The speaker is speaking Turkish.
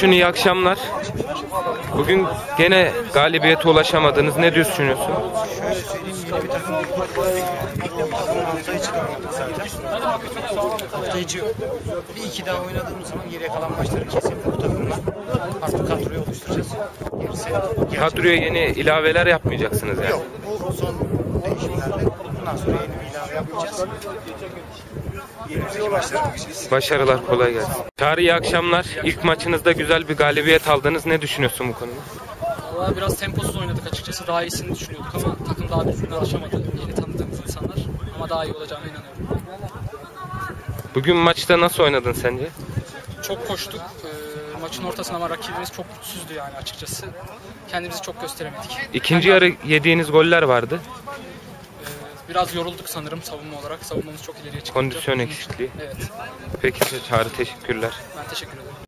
Şunu iyi akşamlar. Bugün gene galibiyete ulaşamadınız. Ne düşünüyorsun? Şöyle söyleyeyim yeni bir takım hafta içi oynadık zaten. Hafta içi bir iki daha oynadığımız zaman geriye kalan maçları kesip bu takımla artık kadroyu oluşturacağız. Gerisi. Kadroya yeni ilaveler yapmayacaksınız yani. Yok bu son değişimlerle sonra yeni bir ilave. Başarılar kolay gelsin. Çağrı iyi akşamlar. İlk maçınızda güzel bir galibiyet aldınız. Ne düşünüyorsun bu konuda? Valla biraz temposuz oynadık açıkçası. Daha iyisini düşünüyorduk ama takım daha düzgün alışamadı. Yeni tanıdığımız insanlar. Ama daha iyi olacağına inanıyorum. Bugün maçta nasıl oynadın sence? Çok koştuk. Ee, maçın ortasında ama rakibimiz çok güçsüzdü yani açıkçası. Kendimizi çok gösteremedik. İkinci yarı yediğiniz goller vardı. Ee, biraz yorulduk sanırım savunma olarak. Savunmamız çok ileriye çıktı. Kondisyon eksikliği. Evet. Peki Çağrı teşekkürler. Ben teşekkür ederim.